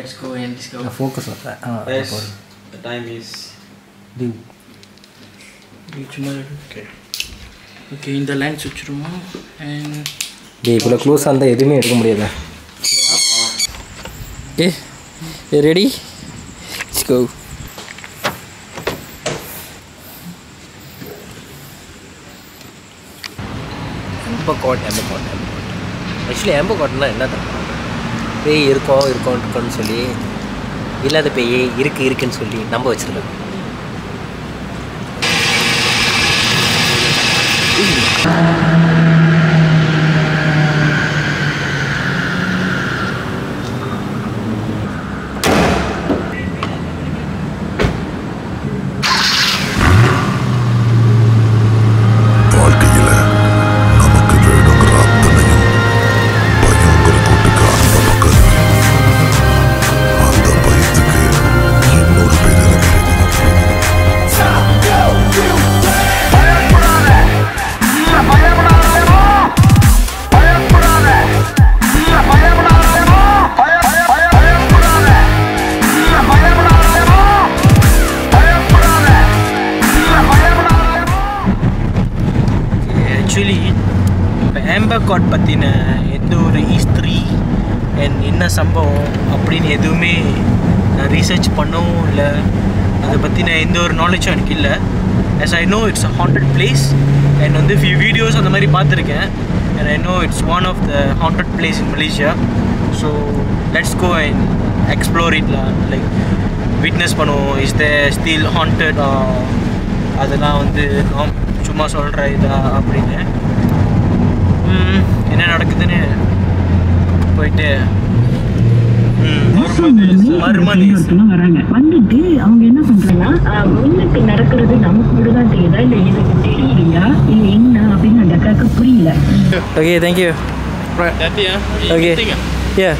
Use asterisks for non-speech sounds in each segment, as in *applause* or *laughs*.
let's go and discover. Focus ah Yes, the time is leave சும்மா okay okay இந்த lines வச்சுருவோம் and they இவ்வளோ க்ளோஸாக இருந்தால் எதுவுமே எடுக்க முடியாது. ஏ ready Let's go. Amber Court Amber Court Amber Court actually எம்பகாட்னா என்ன தெரியுமா பேய் இருக்கோம் இருக்கோம் இருக்கோம்னு சொல்லி இல்லாத பேய் இருக்கு இருக்குன்னு சொல்லி நம்ப வச்சிருக்காங்க வாழ்க்கையில ஆக்சுவலி இப்போ ஆம்பர் காட் பற்றின எந்த ஒரு ஹிஸ்ட்ரி அண்ட் என்ன சம்பவம் அப்படின்னு எதுவுமே நான் ரீசர்ச் பண்ணவும் இல்லை. அதை பற்றின எந்த ஒரு நாலேஜும் எனக்கு இல்லை. As I know it's a haunted place and வந்து ஃபியூ வீடியோஸ் அந்த மாதிரி பார்த்துருக்கேன். And I know it's one of the haunted place in Malaysia so let's go and explore இட்லாம் like witness பண்ணுவோம். இஸ் த ஸ்டில் ஹாண்டட் அதெல்லாம் வந்து நாம் சும்மா சொல்கிற இதா அப்படின்னு ம், என்ன நடக்குதுன்னு போயிட்டு ம், மர்ம தேசம். ஒருத்தவங்க வராங்க வந்துட்டு அவங்க என்ன பண்றாங்கன்னா ஆஹ், முன்னுக்கு நடக்கிறது நமக்கு மட்டும் தான் தெரியுதா இல்ல எனக்கு தெரியலையா இல்ல என்ன அப்படின்னு அந்த அக்காவுக்கு புரியல Okay, thank you. Hati ya.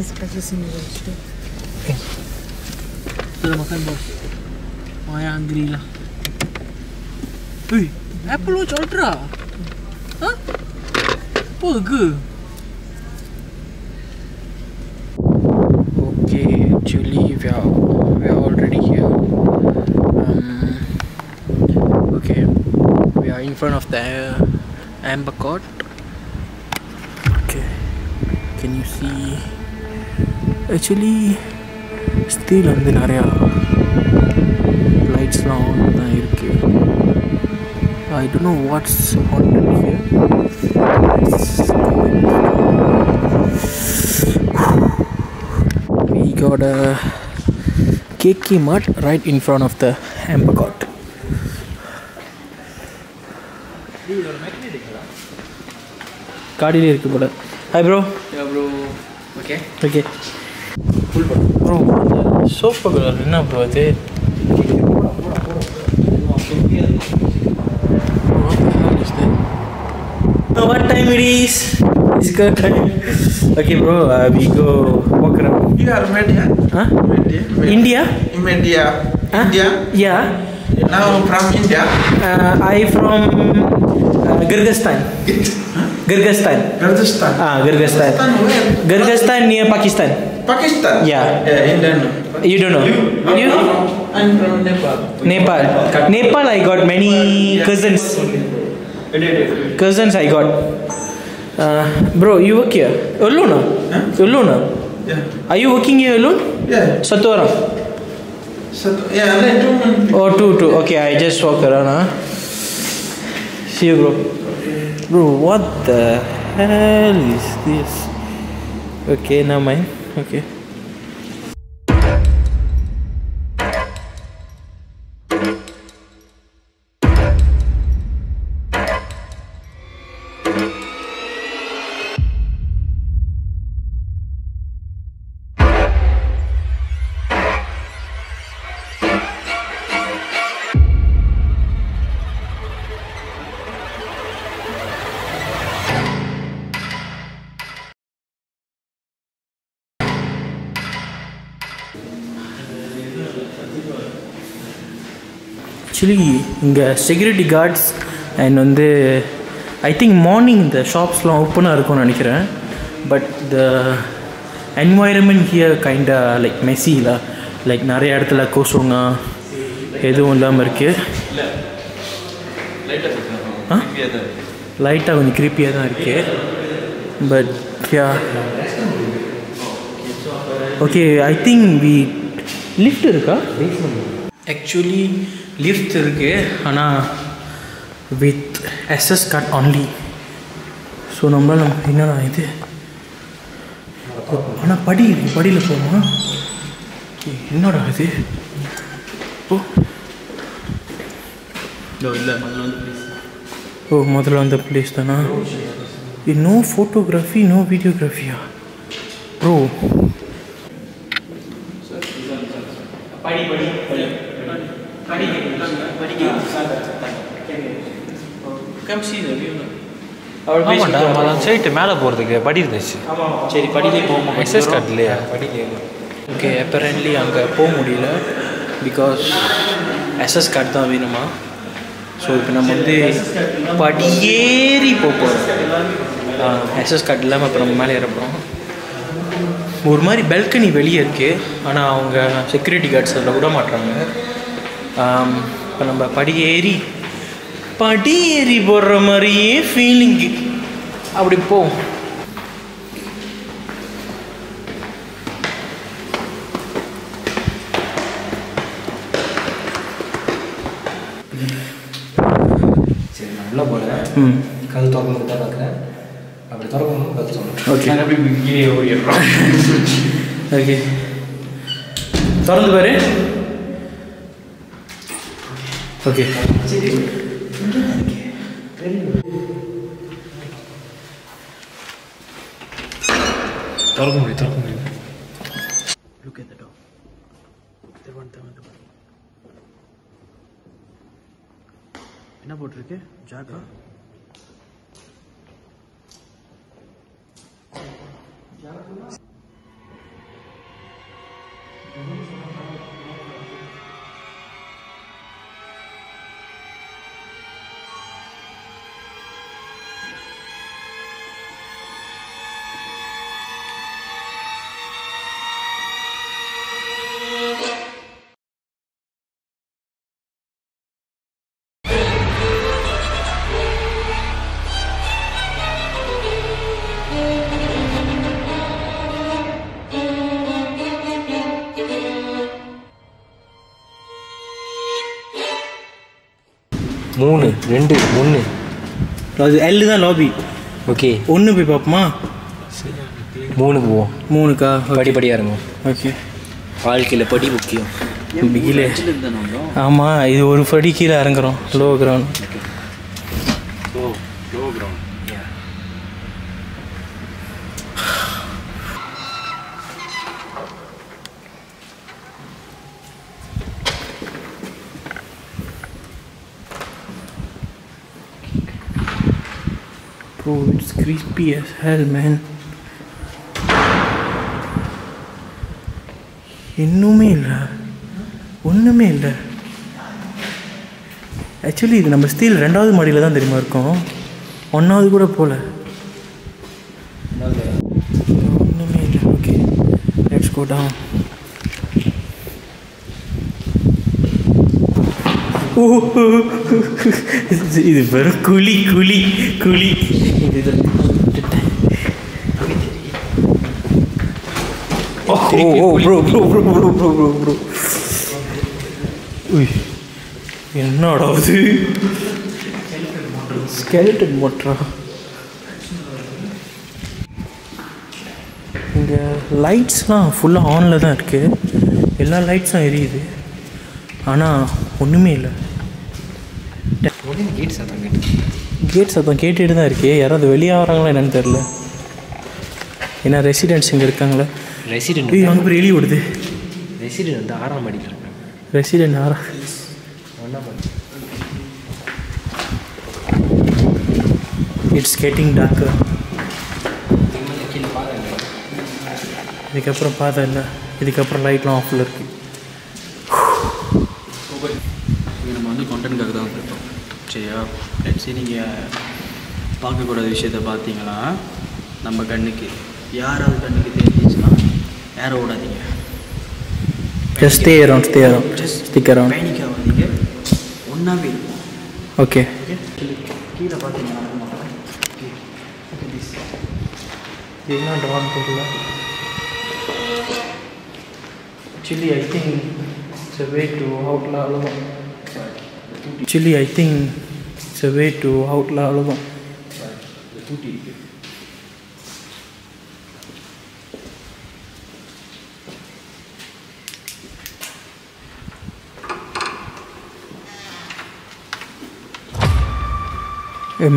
Okay. Yeah. Okay, thank you. Sudah makan bos. Maya hungry lah. Hei, Apple Watch Ultra. Hah? Apa ke? Okay, actually we are we are already here. Um, okay, we are in front of the Amber Court. Okay, can you see? Actually, still வந்து நிறையா லைட்ஸ்லாம் on தான் இருக்கு I don't know what's haunted here we got a KK Mart right in front of the Amber Court. காடியிலே இருக்கு போல hi bro bro. Okay. Okay ಸೋಫಾಗಳಲ್ಲಿ ಏನಪ್ಪ ಇದೆ So what time it is? It's good time. Okay, bro. Uh, we go walk around. You are made here. Huh? Made here. Made. India. India. Huh? India. Yeah. Now from India. Uh, I from uh, Kyrgyzstan. Kyrgyzstan. Kyrgyzstan. Ah, Kyrgyzstan. Kyrgyzstan where? Kyrgyzstan near Pakistan. Pakistan? Yeah. Yeah, India. no. You don't know? You? I'm from Nepal. Nepal. Nepal, I got many cousins. Cousins, I got. Uh, bro, you work here alone? Huh? Alone? ah? Yeah. Are you working here alone? Yeah. Satu orang? So, yeah, like two months. Oh, two, two. Okay, I just walk around. Huh? See you, bro. Bro, what the hell is this? Okay, never mind. Okay. Actually இங்கே security guards and வந்து I think morning இந்த ஷாப்ஸ்லாம் ஓப்பனாக இருக்கும்னு நினைக்கிறேன். But the environment here kinda like மெஸ்ஸியில் like நிறைய இடத்துல கொசுங்க எதுவும் இல்லாமல் இருக்குது ஆ? லைட்டாக கொஞ்சம் கிரிப்பியாக தான் இருக்குது but yeah okay I think we lift இருக்கா? ஆக்சுவலி லிஃப்ட் இருக்கு ஆனால் with access card only so நம்மளால் என்னடா இது? ஆனால் படி படியில் போமா என்னடா இது? ஓ. இல்லை முதல்ல வந்து ஓ முதல்ல வந்த பிளேஸ் தானா? நோ ஃபோட்டோகிராஃபி நோ வீடியோகிராஃபியா ப்ரோ படி படி படி படி கம் சி ஆமாண்டா. சைட்டு மேலே போகிறதுக்கு படி இருந்துச்சு. சரி படியிலே போக எக்ஸஸ் கார்டு இல்லையா? ஓகே அப்பரண்ட்லி அங்கே போக முடியல. பிகாஸ் எஸ்எஸ் கார்டு தான் வேணுமா? ஸோ இப்போ நம்ம வந்து படியேறி போக போகிறோம் எஸ்எஸ் கார்டு இல்லாமல் இப்போ நம்ம மேலே ஏற போகிறோம் ஒரு மாதிரி பெல்கனி வெளியே இருக்குது ஆனால் அவங்க செக்யூரிட்டி கார்ட்ஸ் அதில் விட மாட்டாங்க இப்போ நம்ம படியேறி படியேறி போடுற மாதிரியே ஃபீலிங்கு அப்படி போவோம் சரி நான் உள்ள போகிறேன் ம் திறந்து தான் பார்க்குறேன் அப்படி திறக்கணும் கல் சொல்லணும். ஓகே. அப்படி ஓடிடுறோம். ஓகே. திறந்து பாரு. ஓகே. திறக்க முடியும் திறக்க முடியும் Look at the dog. There one there one there one. என்ன போட்டிருக்கு ஜாக்கா மூணு ரெண்டு ஒன்று அது எல்லு தான் லாபி ஓகே ஒன்று போய் பார்ப்போமா? மூணு போவோம். மூணுக்கா? படிப்படியாக இருங்க ஓகே வாழ்க்கையில் படி முக்கியம். கீழே. ஆமாம் இது ஒரு படி கீழே இறங்குறோம். Low ground creepy as hell, man. இன்னுமே இல்லை. ஒன்றுமே இல்லை. ஆக்சுவலி இது நம்ம ஸ்டீல் ரெண்டாவது மாடியில் தான் தெரியுமா இருக்கோம். ஒன்றாவது கூட போகல ஒன்றுமே இல்லை. ஓகே லெட்ஸ் கோ டவுன் ஓ இது- இது வெறும் குழி குழி குழி. இது ஓ ஓ bro bro bro bro bro bro bro உய் என்னடா அது ஸ்கெல்டன் மோட்டரா இங்கே லைட்ஸ்லாம் ஃபுல்லாக ஆனில் தான் இருக்குது எல்லா லைட்ஸும் எரியுது. ஆனால் ஒன்றுமே இல்லை. உடனே கேட் சத்தம் கேட்டு கேட் சத்தம் கேட்டுட்டு தான் இருக்கே. யாராவது வெளியே வராங்களா என்னன்னு தெரில ஏன்னா ரெசிடென்ட்ஸ் இங்கே இருக்காங்களே. ரெசிடென்ட் ஐயோ அங்கே போய் எலி ஓடுது ரெசிடென்ட் வந்து ஆறாம் மாடியில் இருக்காங்க. ரெசிடென்ட் ஆரா ஒன்றாம் மாடி இட்ஸ் கெட்டிங் பாருங்க இதுக்கப்புறம் பார்த்தா இல்லை. இதுக்கப்புறம் லைட்லாம் ஆஃபில் இருக்குது நம்ம வந்து சரி நீங்கள் பார்க்கக்கூடாத விஷயத்த பார்த்தீங்கன்னா நம்ம கண்ணுக்கு யாராவது கண்ணுக்கு தெரிஞ்சிச்சுன்னா யாரை விடாதீங்க Just stay around, stay around. Just Stick around. Panic ஆகாதீங்க ஒன்றாவே இருக்கும் Okay. ஓகே கீழே பார்த்தீங்கன்னா Okay. Look at this. என்ன டான் தெரியல actually I think it's a way to outlaw அழுகும் actually I think it's a way to outlaw அழுகும்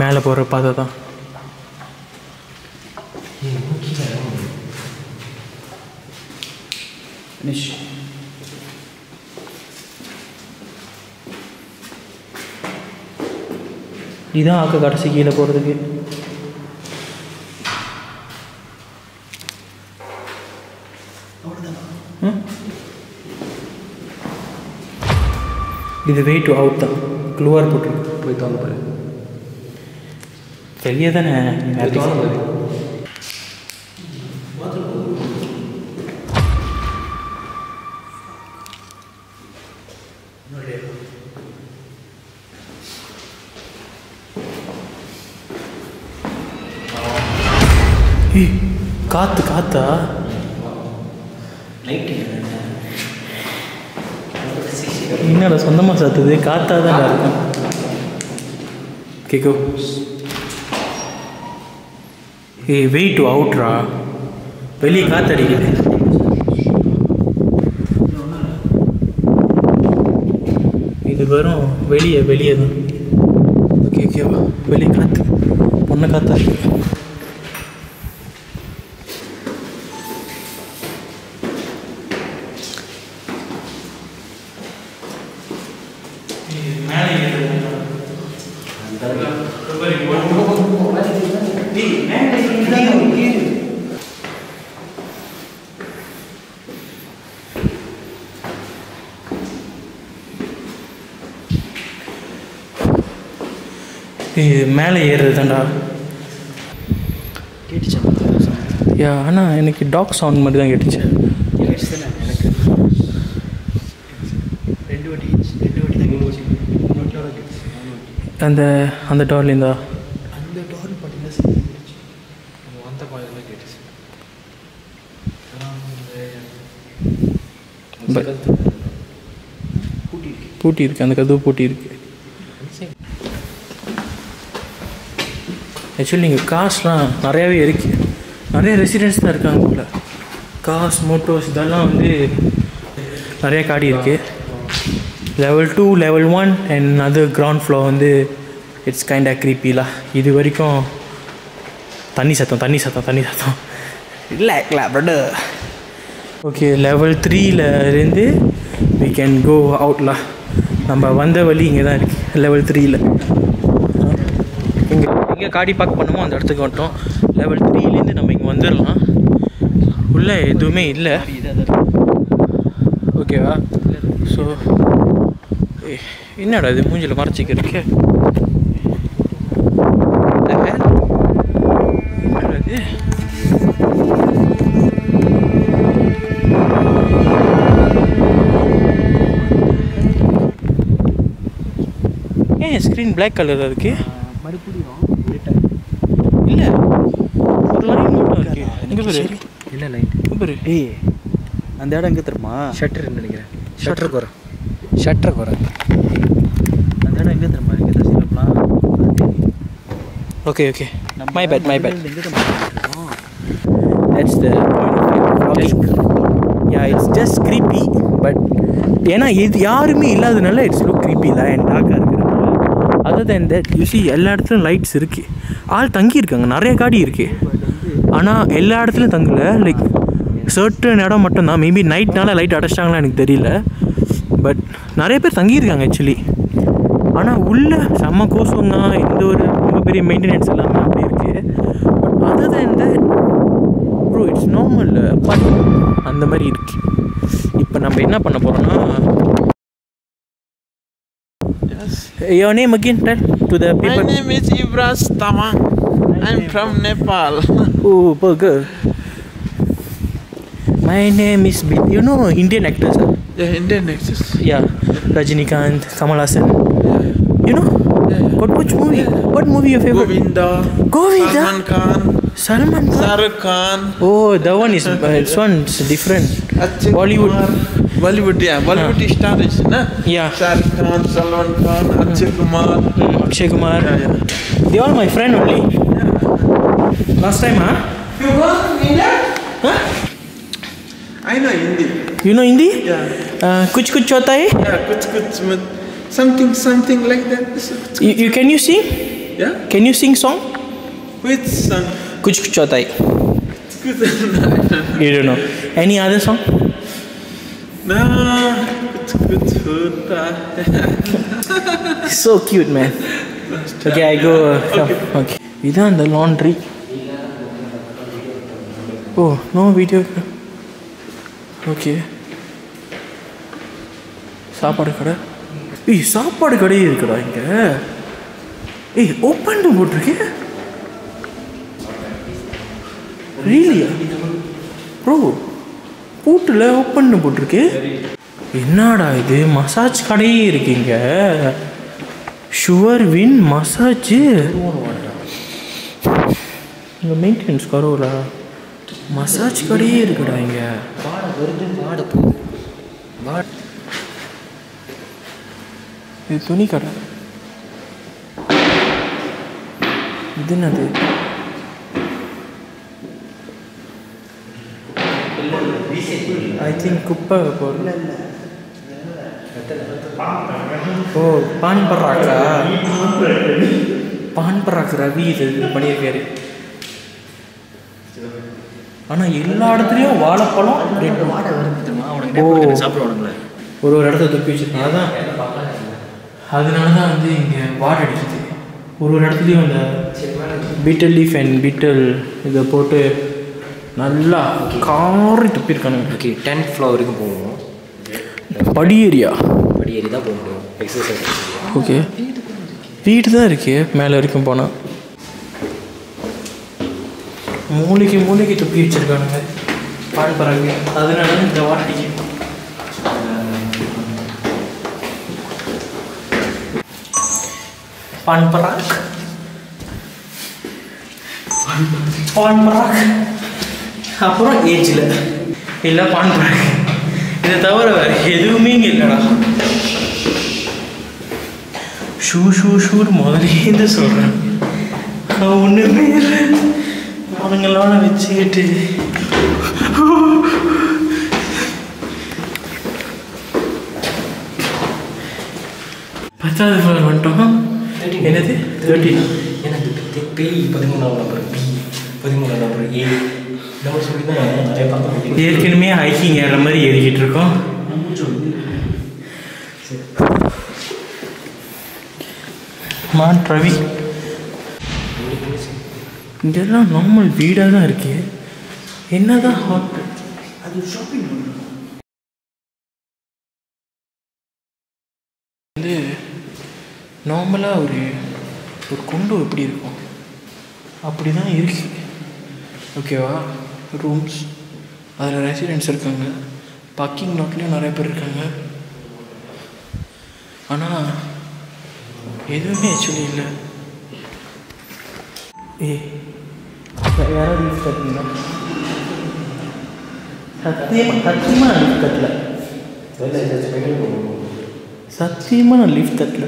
மேலே போகிற பாதை தான் இதான் ஆக்க கடைசி கீழே போகிறதுக்கு இது வே டு அவுட் தான். க்ளூவார் போட்டிருக்கு போய் தோண பாரு வெளியே தானே. காத்தா தான் இருக்கும். கேக்கோ. ஏய் வெயிட் அவுட்ரா வெளியே காத்தடிக்குது. இது வெறும் வெளியே வெளியே தான். ஓகே ஓகேவா? வெளியே காற்று பொண்ணை காத்தா இருக்கு மேலே இது மேலே ஏறுறது தான்டா கேட்டுச்சா? யா ஆனால் எனக்கு டாக் சவுண்ட் மாதிரி தான் கேட்டுச்சு. அந்த அந்த டோர்லேருந்தா அந்த டோர் பார்த்தீங்கன்னா அந்த கேட்டுச்சு. பூட்டி இருக்கு அந்த கதவு பூட்டி இருக்கு ஆக்சுவலி இங்கே காசுலாம் நிறையாவே இருக்கு. நிறைய ரெசிடென்ட்ஸ் தான் இருக்காங்க போல. காஸ் மோட்டோஸ் இதெல்லாம் வந்து நிறைய காடி இருக்குது level two level one and அது கிரவுண்ட் ஃப்ளோர் வந்து இட்ஸ் கைண்ட் ஆஃப் க்ரீப்பிலா இது வரைக்கும் தண்ணி சத்தம் தண்ணி சத்தம் தண்ணி சத்தம். இல்லை இல்லை ஓகே லெவல் த்ரீல இருந்து வி கேன் கோ அவுட்லா நம்ம வந்த வழி இங்கே தான் இருக்குது லெவல் த்ரீல எங்கே காடி பார்க் பண்ணுமோ அந்த இடத்துக்கு வந்துட்டோம் லெவல் த்ரீலேருந்து நம்ம இங்கே வந்துடலாம் உள்ளே எதுவுமே இல்லை. ஓகேவா ஸோ என்னடா இது? மூஞ்சில் மறைச்சிக்க இருக்கு. ஏன் ஸ்க்ரீன் பிளாக் கலர் இருக்குது மறுபடியும் இல்லை ஒரு லைன் மட்டும் இருக்கு எங்கே பேர் இல்லை லைட் பேர். ஏய் அந்த இடம் எங்கே தெரியுமா? ஷட்டர் நினைக்கிறேன். ஷட்டர் குறை. ஷட்டர் குறை. அந்த இடம் எங்கே தெரியுமா? எங்கே தசிலப்பலாம் okay okay my bad my bad எங்கே தெரியுமா? இருக்கோம் that's the yeah it's just creepy. But ஏன்னா இது யாருமே இல்லாதனால இட்ஸ் லுக் creepy தான் அண்ட் டாக்காக இருக்கிறதுனால other than that you see எல்லா இடத்துலையும் லைட்ஸ் இருக்குது ஆள் தங்கியிருக்காங்க. நிறைய காடி இருக்குது ஆனால் எல்லா இடத்துலையும் தங்கல. லைக் சர்டன் இடம் மட்டும்தான். மேபி நைட்னால லைட் அடைச்சிட்டாங்களா எனக்கு தெரியல. பட் நிறைய பேர் தங்கியிருக்காங்க ஆக்சுவலி ஆனால் உள்ள செம்ம கோசம் தான். எந்த ஒரு ரொம்ப பெரிய மெயின்டெனன்ஸ் எல்லாமே அப்படி இருக்குது but other than that bro it's normal but அந்த மாதிரி இருக்கு. இப்போ நம்ம என்ன பண்ண போகிறோம்னா. Your name again, tell to the My people. name is Ibras Tamang. I'm from Nepal. *laughs* Oh, burger. My name is Bill. You know Indian actors, huh? yeah, Indian actors. Yeah, Rajinikanth, Kamal Hassan. You know? Yeah, yeah. What which movie? What movie your favorite? Govinda. Govinda? Salman Khan. Salman Khan. Shahrukh Khan. Oh, that one is *laughs* uh, this one's different. Akshay Bollywood. Kumar. Bollywood, yeah. Bollywood star is, na? Yeah. Shahrukh Khan, Salman Khan, Akshay Kumar. Mm, Akshay Kumar. Yeah, yeah. They are my friend only. Last time, huh? You go India? Huh? I know Hindi. You know Hindi? Yeah. Uh, kuch kuch chota hai? Yeah, kuch kuch. Something, something like that. Kuch, kuch. You, you, can you sing? Yeah. Can you sing song? Which song? Kuch kuch chota hai. you don't know. Any other song? No. Kuch kuch hota so cute, man. Okay, I go. Uh, okay. okay. We're the laundry. Oh no video. Okay. சாப்பாடு கடை. ஏய் சாப்பாடு கடையே இருக்குடா இங்க. ஏய் open போட்டிருக்கு. ரீலியா bro பூட்டில் open போட்டிருக்கு. என்னடா இது? மசாஜ் கடையே இருக்கீங்க ஷுவர் வின் மசாஜ் இங்கே மெயின்டெனன்ஸ் கரோரா மசாஜ் கடையே இருக்குடா இங்கே. வாட வருது வாட போகுது வாட. இது துணி கடை இது என்னது? ஐ திங்க் குப்பை போடல ஓ பான் பராக்கா பான் பராக் ரவி இது பண்ணியிருக்காரு. ஆனால் எல்லா இடத்துலையும் வாழைப்பழம் ரெண்டு வாட வருது சாப்பிடுவானுங்களே ஒரு ஒரு இடத்த துப்பி வச்சிருக்காங்க அதான். அதனால தான் வந்து இங்கே வாட் அடிக்குது. ஒரு ஒரு இடத்துலையும் அந்த பீட்டல் லீஃப் அண்ட் பீட்டல் இதை போட்டு நல்லா காரி துப்பியிருக்கானுங்க. ஓகே டென்த் ஃப்ளோர் வரைக்கும் போவோம் படி ஏரியா. படி ஏறி தான் போக முடியும் எக்ஸசைஸ் ஓகே வீடு தான் இருக்கு. மேலே வரைக்கும் போனால் மூளைக்கு மூளைக்கு துப்பி வச்சிருக்கானுங்க பால் பறவை அதனால தான் இந்த வாட்டிக்கு பான் பராக் பான் பராக் அப்புறம் ஏஜில் இல்லை பான் பராக் இதை தவிர வேறு எதுவுமே இங்கே இல்லைடா ஷூ ஷூ ஷூன்னு முதலேருந்து சொல்கிறேன் ஒன்றுமே இல்லை அவங்களோட வச்சுக்கிட்டு. பத்தாவது ஃப்ளோர் வந்துட்டோம். என்னது? தேர்ட்டின் எனக்கு பேய் பதிமூணாவது நம்பர் பி பதிமூணாவது நம்பர் ஏ மாதிரி சொல்லி தான் நிறைய பார்த்தேன் ஏற்கனவே ஹைக்கிங் ஏறுற மாதிரி ஏறிக்கிட்டு இருக்கோம். மான் ரவி. இங்கெல்லாம் நார்மல் வீடாக தான் இருக்கு. என்னதான் ஹாட் வந்து நார்மலாக ஒரு ஒரு குண்டு எப்படி இருக்கும்? அப்படி தான் இருக்கு ஓகேவா ரூம்ஸ் அதில் ரெசிடென்ட்ஸ் இருக்காங்க. பார்க்கிங் லாட்லேயும் நிறைய பேர் இருக்காங்க. ஆனால் எதுவுமே ஆக்சுவலி இல்லை. ஏய் யாராவது லிஃப்ட் கட்டிங்களா? சத்தியமாக சத்தியமாக நான் லிஃப்ட் கட்டல. சத்தியமாக நான் லிஃப்ட் கட்டல.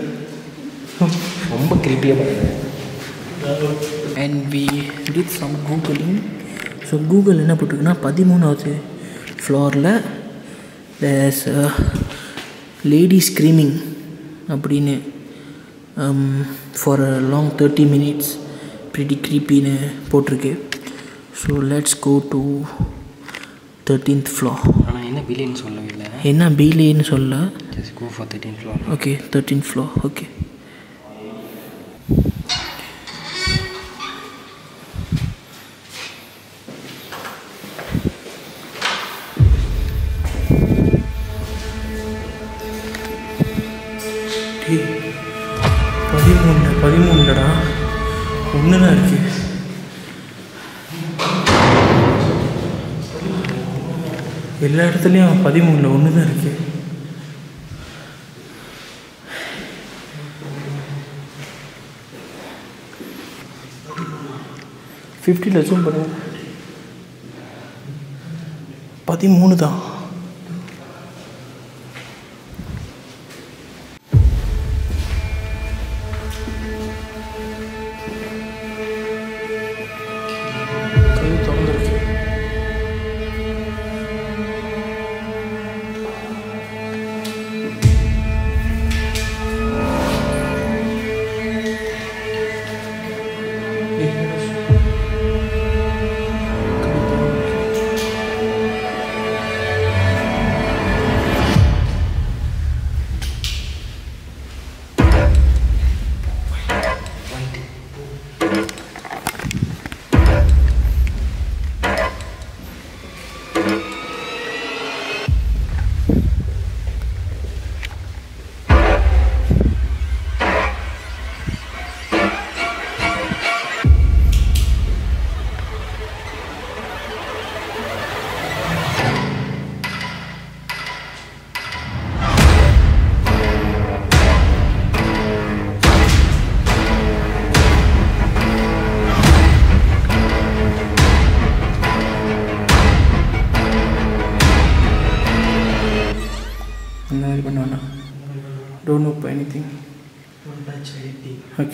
ரொம்ப கிரிப்பியாக பண்ணுறேன் and we did some googling so Google என்ன போட்டிருக்குன்னா பதிமூணாவது ஃப்ளோரில் தேர்ஸ் லேடி ஸ்க்ரீமிங் அப்படின்னு for long thirty minutes pretty க்ரீப்பின்னு போட்டிருக்கு. So let's go to thirteenth floor ஆனால் என்ன பில்லின்னு சொல்லவே இல்லை. என்ன பீலேன்னு சொல்ல? Just go for thirteen floor okay thirteen floor okay இடத்துலையும் பதிமூணில் ஒன்று தான் இருக்கு ஃபிஃப்டியில் ஜூம் பண்ணுங்க. பதிமூணு தான்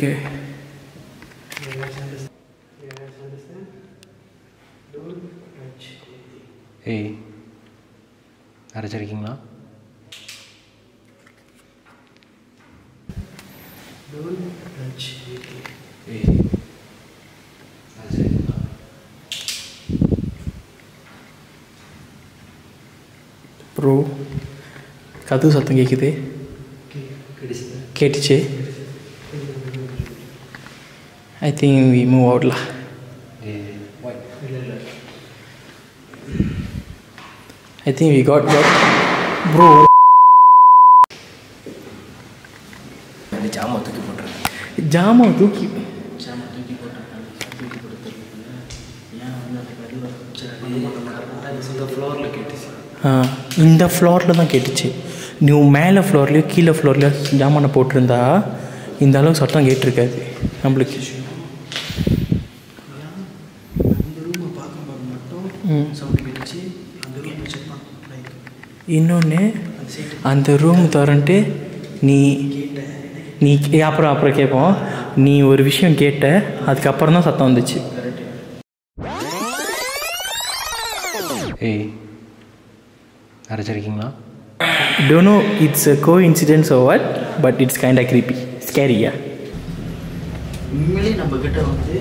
ஓகே ஏய் அரைச்சிருக்கீங்களா? ஏய் அரைச்சிருக்கீங்களா? ப்ரோ கதவு சத்தம் கேட்குது கேட்டுச்சு. I think we move outlaw ஏய் வாய் I think we got got bro அந்த ஜாமான் தூக்கி போட்டுருக்கேன் ஜாமான் தூக்கி ஃப்ளோரில் கேட்டுச்சு ஆ இந்த ஃப்ளோரில் தான் கேட்டுச்சு நீ மேலே ஃப்ளோர்லேயோ கீழே ஃப்ளோர்லையோ ஜாமானை போட்டிருந்தா இந்த அளவுக்கு சத்தம் கேட்டிருக்காது நம்மளுக்கு அந்த ரூமை பார்க்கும்போது மட்டும் ம் சவுண்டு கேட்டுச்சு அந்த ரூமை செக் பண்ணோம் லைக் இன்னொன்று அந்த ரூம் திறந்துட்டு நீ நீ கே- அப்புறம் அப்புறம் கேட்போம் நீ ஒரு விஷயம் கேட்ட அதுக்கப்புறம் தான் சத்தம் வந்துச்சு ஏய் அரைச்சிருக்கீங்களா don't know it's a go incidents O what but it's kind of creepy ஸ்கேரியா உண்மையிலே நம்ம கிட்ட வந்து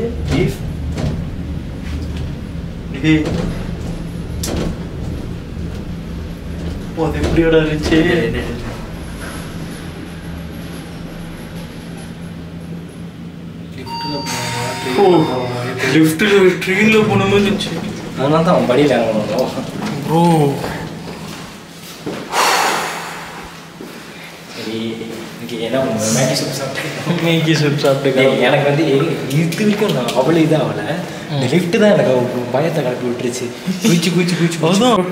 அது எப்படியோட இருந்துச்சு. லிஃப்ட்டில் ட்ரெயினில் போன மாதிரி இருந்துச்சு. அதனால தான் அவன் படியில் இறங்கணும். ப்ரோ எனக்கு வந்து இது வரைக்கும் நான் அவ்வளோ இதாக ஆகல. இந்த லிஃப்ட் தான் எனக்கு பயத்தை கிளப்பி விட்டுருச்சு. குச்சி குச்சி குச்சி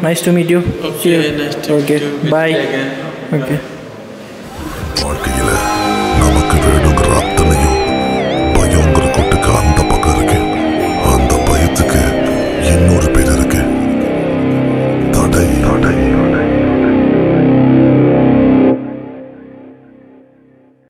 nice to meet you Okay, nice to okay meet you. Bye. Okay வாழ்க்கையில நமக்கு வேணுங்கிற